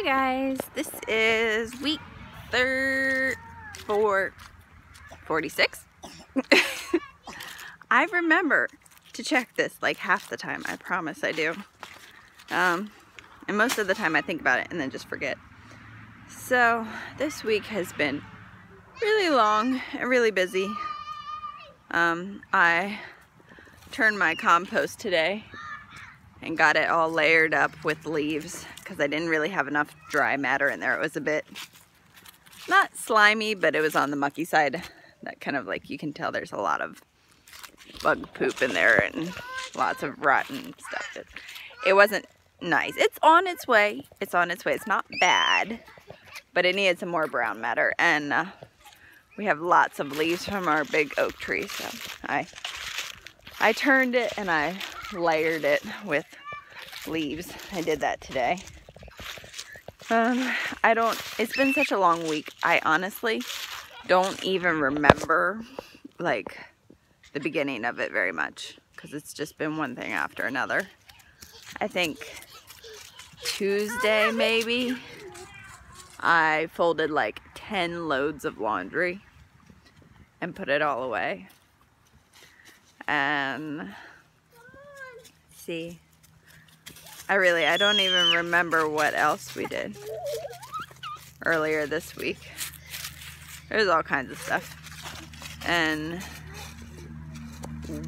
Hey guys, this is week third four forty six. I remember to check this like half the time. I promise I do. Um, and most of the time I think about it and then just forget. So this week has been really long and really busy. Um, I turned my compost today and got it all layered up with leaves because I didn't really have enough dry matter in there. It was a bit, not slimy, but it was on the mucky side. That kind of like, you can tell there's a lot of bug poop in there and lots of rotten stuff. It, it wasn't nice. It's on its way. It's on its way. It's not bad, but it needed some more brown matter. And uh, we have lots of leaves from our big oak tree. So I, I turned it and I layered it with leaves. I did that today. Um, I don't, it's been such a long week. I honestly don't even remember like the beginning of it very much because it's just been one thing after another. I think Tuesday maybe I folded like 10 loads of laundry and put it all away. And see. I really, I don't even remember what else we did earlier this week. There's all kinds of stuff. And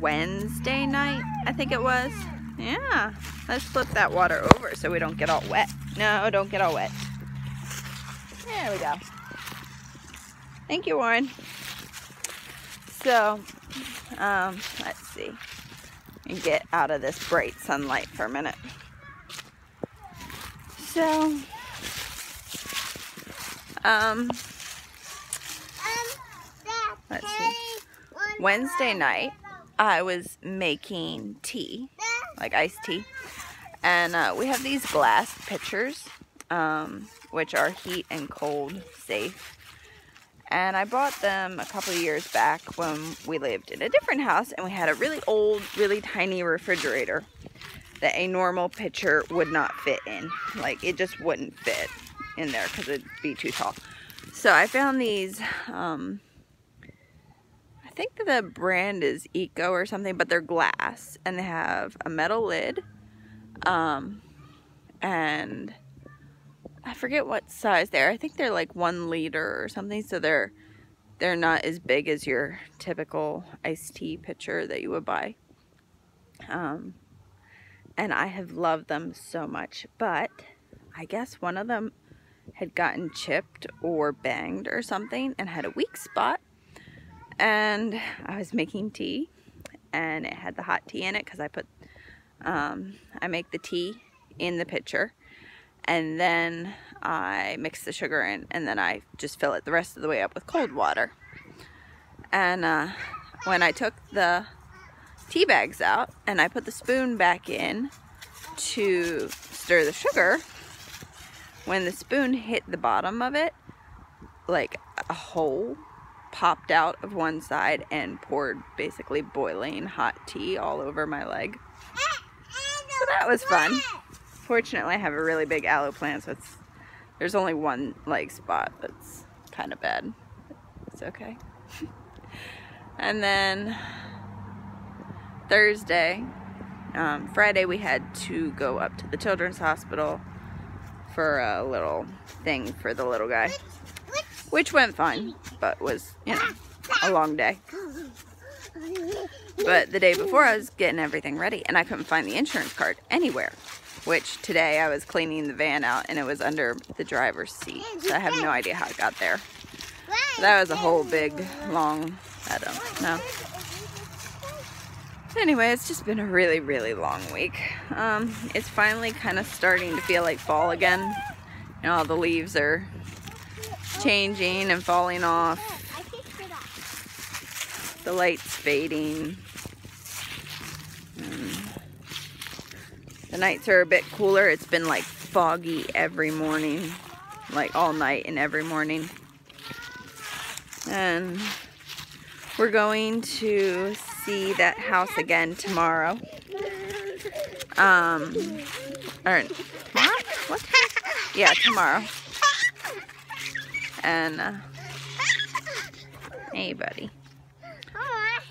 Wednesday night, I think it was. Yeah, let's flip that water over so we don't get all wet. No, don't get all wet. There we go. Thank you, Warren. So, um, let's see and get out of this bright sunlight for a minute. So, um, let's see. Wednesday night, I was making tea, like iced tea. And uh, we have these glass pitchers, um, which are heat and cold safe and I bought them a couple years back when we lived in a different house and we had a really old, really tiny refrigerator that a normal pitcher would not fit in. Like it just wouldn't fit in there because it'd be too tall. So I found these, um, I think the brand is Eco or something, but they're glass and they have a metal lid. Um, and I forget what size they're. I think they're like one liter or something. So they're they're not as big as your typical iced tea pitcher that you would buy. Um, and I have loved them so much. But I guess one of them had gotten chipped or banged or something and had a weak spot. And I was making tea and it had the hot tea in it because I put, um, I make the tea in the pitcher and then I mix the sugar in and then I just fill it the rest of the way up with cold water. And uh, when I took the tea bags out and I put the spoon back in to stir the sugar, when the spoon hit the bottom of it, like a hole popped out of one side and poured basically boiling hot tea all over my leg. So that was fun. Fortunately, I have a really big aloe plant, so it's there's only one like spot that's kind of bad. It's okay. and then Thursday, um, Friday we had to go up to the children's hospital for a little thing for the little guy, which went fine, but was, you know, a long day. But the day before I was getting everything ready and I couldn't find the insurance card anywhere which today I was cleaning the van out and it was under the driver's seat. So I have no idea how it got there. That was a whole big, long, I don't know. Anyway, it's just been a really, really long week. Um, it's finally kind of starting to feel like fall again. You know, all the leaves are changing and falling off. The light's fading. The nights are a bit cooler. It's been like foggy every morning, like all night and every morning. And we're going to see that house again tomorrow. Um, or, what? What? Yeah, tomorrow. And, uh, hey, buddy.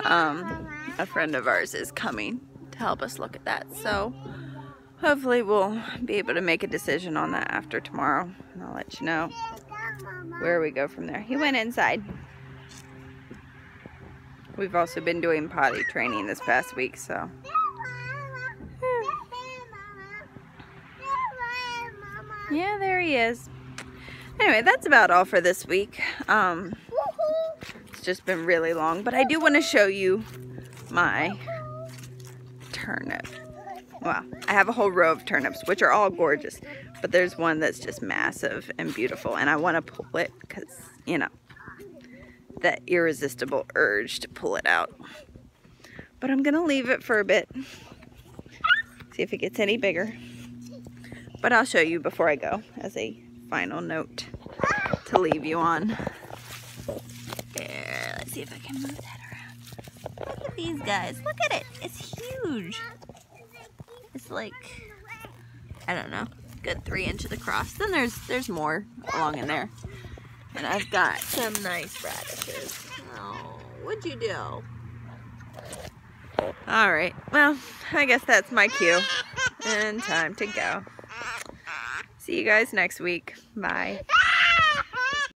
Um, a friend of ours is coming to help us look at that. So, hopefully we'll be able to make a decision on that after tomorrow. And I'll let you know where we go from there. He went inside. We've also been doing potty training this past week, so. Yeah, there he is. Anyway, that's about all for this week. Um, it's just been really long, but I do want to show you my turnip. Well, I have a whole row of turnips, which are all gorgeous, but there's one that's just massive and beautiful, and I want to pull it because, you know, that irresistible urge to pull it out. But I'm going to leave it for a bit. See if it gets any bigger. But I'll show you before I go as a final note to leave you on. There, let's see if I can move that around. Look at these guys. Look at it. It's huge. Like, I don't know, good three inches across. Then there's there's more along in there. And I've got some nice radishes. Oh, what'd you do? All right, well, I guess that's my cue. And time to go. See you guys next week. Bye.